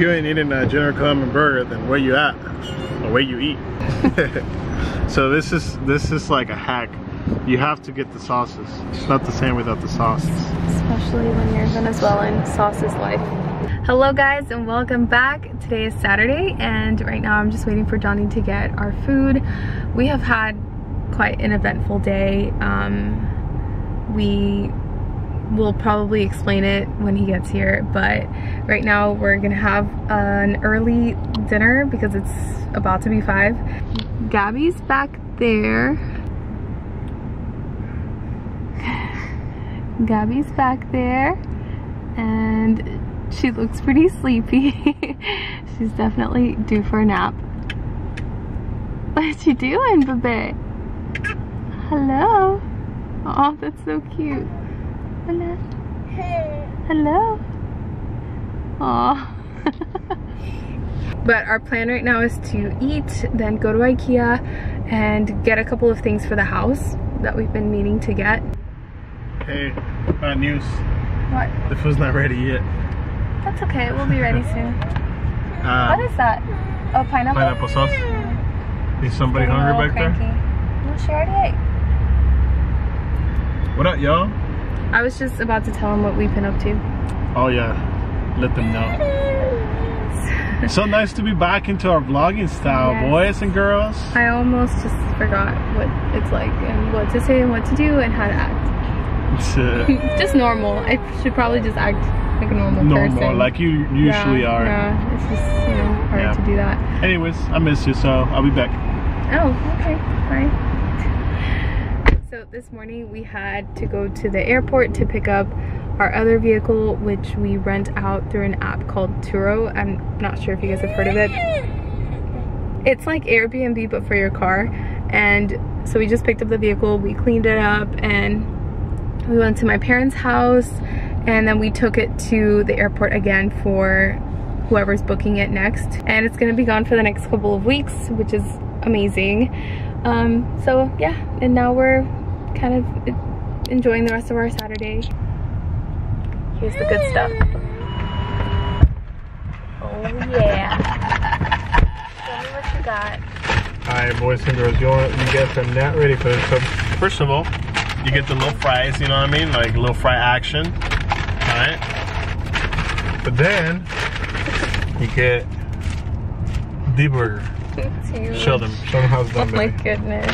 you ain't eating a Junior Colombian burger, then where you at? Or where you eat? so this is this is like a hack. You have to get the sauces. It's not the same without the sauces. Especially when you're Venezuelan, sauce is life. Hello guys and welcome back. Today is Saturday and right now I'm just waiting for Johnnie to get our food. We have had quite an eventful day. Um, we will probably explain it when he gets here but right now we're gonna have an early dinner because it's about to be five. Gabby's back there. Gabby's back there and she looks pretty sleepy. She's definitely due for a nap. What you doing babe hello? Oh that's so cute Hello. Hey. Hello. Aw. but our plan right now is to eat, then go to Ikea and get a couple of things for the house that we've been meaning to get. Hey, bad news. What? The food's not ready yet. That's okay, we'll be ready soon. Uh, what is that? Oh, pineapple? Pineapple sauce. Is somebody hungry back cranky. there? No, she already ate. What up, y'all? I was just about to tell them what we've been up to. Oh yeah, let them know. so nice to be back into our vlogging style, yes. boys and girls. I almost just forgot what it's like and what to say and what to do and how to act. Uh, just normal. I should probably just act like a normal, normal person. like you usually yeah, are. Yeah, it's just, you know, hard yeah. to do that. Anyways, I miss you, so I'll be back. Oh, okay, bye. So this morning we had to go to the airport to pick up our other vehicle, which we rent out through an app called Turo. I'm not sure if you guys have heard of it. It's like Airbnb, but for your car. And so we just picked up the vehicle, we cleaned it up, and we went to my parents' house, and then we took it to the airport again for whoever's booking it next. And it's gonna be gone for the next couple of weeks, which is amazing. Um, so yeah, and now we're kind of enjoying the rest of our Saturday. Here's the good stuff. Oh yeah. Show me what you got. Alright boys and girls, you want you get the net ready for this. So first of all, you get the little fries, you know what I mean? Like little fry action. Alright. But then you get the burger. Show them. Show them how it's done. Oh my goodness.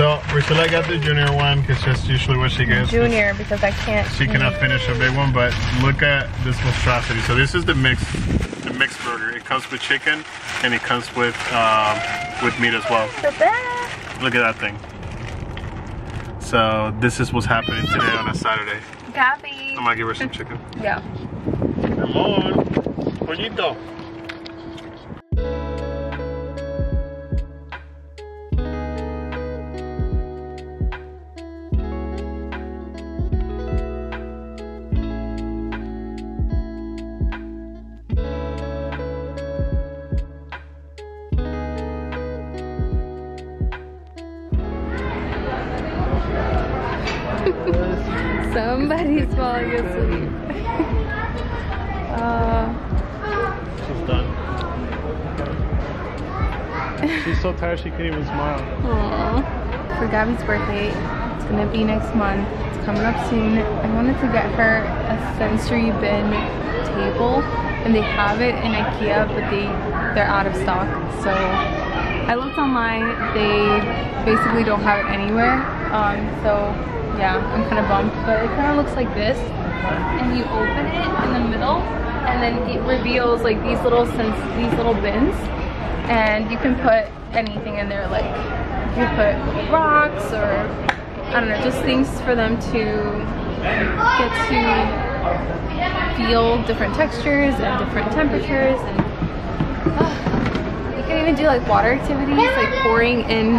So Priscilla got the junior one because that's usually what she gets. Junior because I can't. She cannot finish a big one, but look at this monstrosity. So this is the mix, the mixed burger. It comes with chicken and it comes with um, with meat as well. Look at that thing. So this is what's happening today on a Saturday. Gabby. I'm gonna give her some chicken. Yeah. Come on, pollito. Somebody's falling asleep. uh, She's done. She's so tired she can't even smile. Aww. For Gabby's birthday, it's gonna be next month. It's coming up soon. I wanted to get her a sensory bin table and they have it in Ikea but they they're out of stock so I looked online they basically don't have it anywhere um, so yeah, I'm kind of bummed. But it kind of looks like this. And you open it in the middle and then it reveals like these little these little bins and you can put anything in there like you put rocks or I don't know just things for them to get to feel different textures and different temperatures and uh, you can even do like water activities like pouring in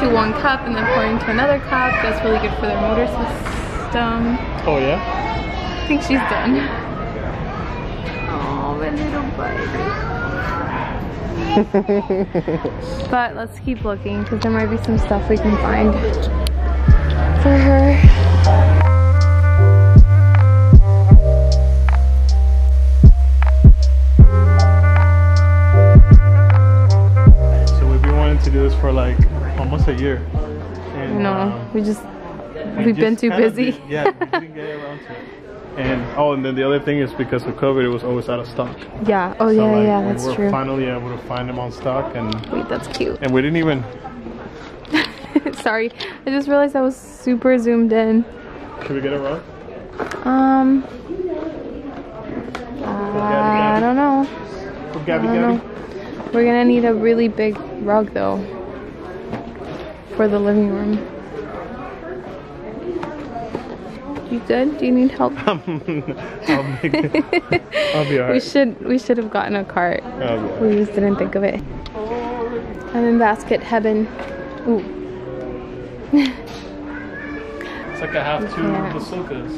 to one cup and then pouring to another cup. That's really good for their motor system. Oh yeah? I think she's done. Oh, my little baby. but let's keep looking because there might be some stuff we can find for her. Um, we just we we've been too busy. did- yeah, we didn't get around to it. And oh, and then the other thing is because of COVID, it was always out of stock. yeah. Oh So, yeah, like, yeah. we That's were true. finally able to find them on stock, and Wait, that's cute. and we didn't even. Sorry, I just realized I was super zoomed in. Can we get it wrong? Um, I don't know. I don't know. We're gonna need a really big rug though for the living room. You good? Do you need help? I'll, make it. I'll be We should we should have gotten a cart. Alright. We just didn't think of it. I'm in basket heaven. Ooh. It's like I have two Yeah. bazookas.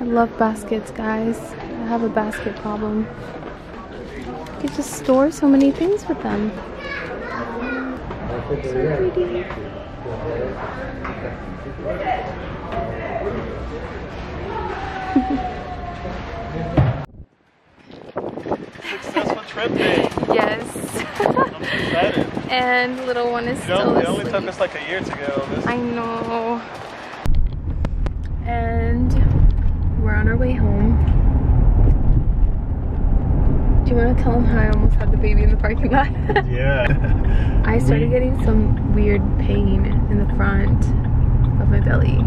I love baskets, guys. I have a basket problem. You just store so many things with them. So pretty. Successful trip day. Yes. I'm excited. and little one is You still it only took us like a year to get all this. I know. And we're on our way home. Do you want to tell them how I almost had the baby in the parking lot? Yeah. I started getting some weird pain in the front of my belly.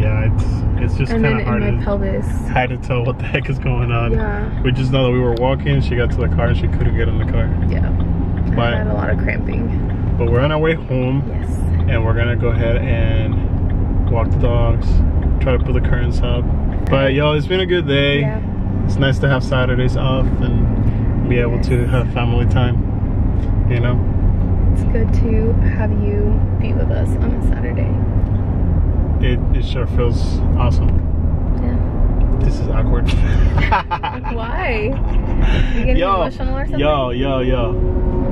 Yeah, it's it's just kind of hard in my to, pelvis. hard to tell what the heck is going on. Yeah. We just know that we were walking. She got to the car and she couldn't get in the car. Yeah. But- I had a lot of cramping. But we're on our way home Yes. and we're gonna go ahead and walk the dogs, try to put the curtains up. But y'all, it's been a good day. Yeah. It's nice to have Saturdays off and be able to have family time. You know? It's good to have you be with us on a Saturday. It, it sure feels awesome. Yeah. This is awkward. Why? You getting yo, emotional or something? yo, yo, yo.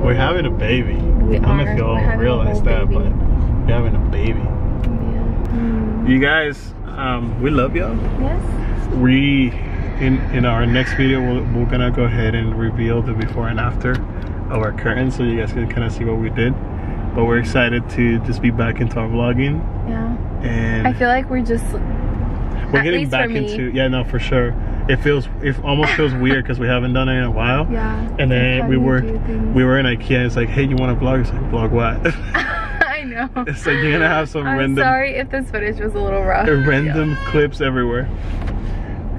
We're having a baby. We I don't know are. if y'all We're having a realize that, baby. but we're having a baby. Yeah. Mm. You guys, um, we love y'all. Yes. We, in in our next video, we're, we're gonna go ahead and reveal the before and after of our curtains, so you guys can kind of see what we did. But we're excited to just be back into our vlogging, Yeah. and I feel like we're just we're getting back into. Yeah, no, for sure. It feels, it almost feels weird because we haven't done it in a while. yeah. And then we were we were in IKEA. It's like, hey, you want to vlog? It's like, vlog what? I know. it's like you're gonna have some I'm random sorry if this footage was a little rough. random clips everywhere.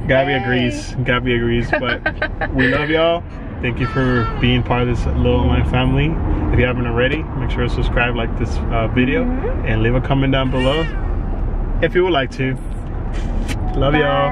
Gabby Yay. agrees. Gabby agrees. But we love y'all. Thank you for being part of this little online family. If you haven't already, make sure to subscribe, like this uh, video, Mhm. and leave a comment down below if you would like to. Love y'all.